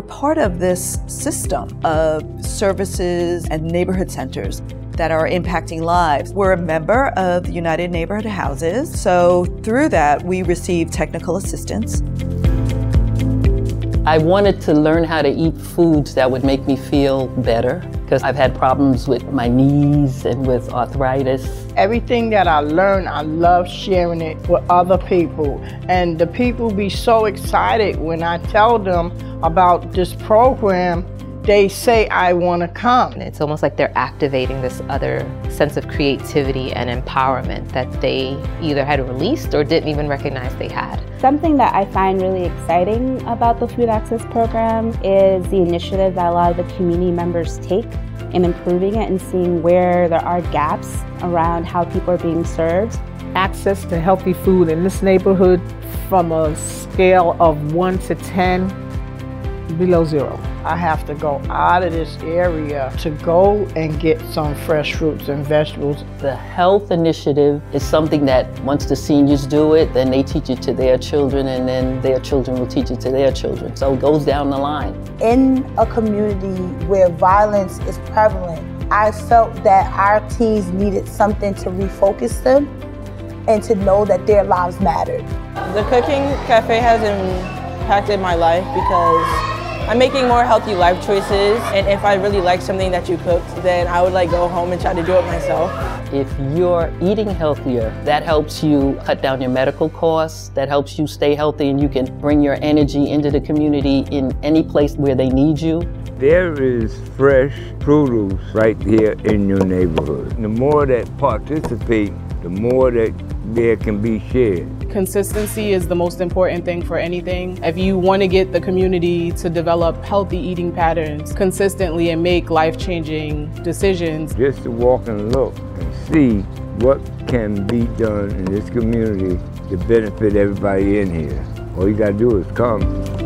part of this system of services and neighborhood centers that are impacting lives. We're a member of the United Neighborhood Houses, so through that, we receive technical assistance. I wanted to learn how to eat foods that would make me feel better because I've had problems with my knees and with arthritis. Everything that I learned, I love sharing it with other people. And the people be so excited when I tell them about this program they say I want to come. It's almost like they're activating this other sense of creativity and empowerment that they either had released or didn't even recognize they had. Something that I find really exciting about the Food Access Program is the initiative that a lot of the community members take in improving it and seeing where there are gaps around how people are being served. Access to healthy food in this neighborhood from a scale of 1 to 10, below zero. I have to go out of this area to go and get some fresh fruits and vegetables. The health initiative is something that once the seniors do it, then they teach it to their children and then their children will teach it to their children. So it goes down the line. In a community where violence is prevalent, I felt that our teens needed something to refocus them and to know that their lives mattered. The cooking cafe has impacted my life because I'm making more healthy life choices, and if I really like something that you cooked, then I would like go home and try to do it myself. If you're eating healthier, that helps you cut down your medical costs, that helps you stay healthy, and you can bring your energy into the community in any place where they need you. There is fresh produce right here in your neighborhood. The more that participate, the more that there can be shared. Consistency is the most important thing for anything. If you want to get the community to develop healthy eating patterns consistently and make life-changing decisions. Just to walk and look and see what can be done in this community to benefit everybody in here. All you gotta do is come.